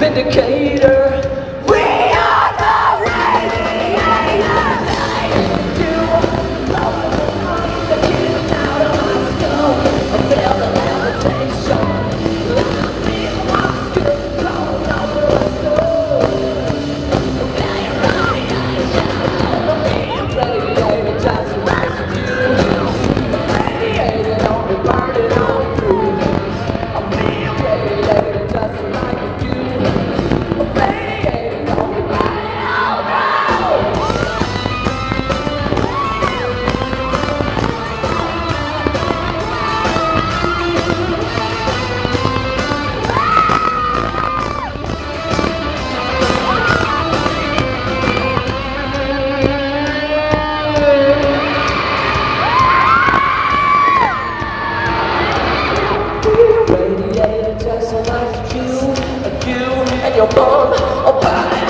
Vindicated so nice to you, and you, and your mom, oh, bye.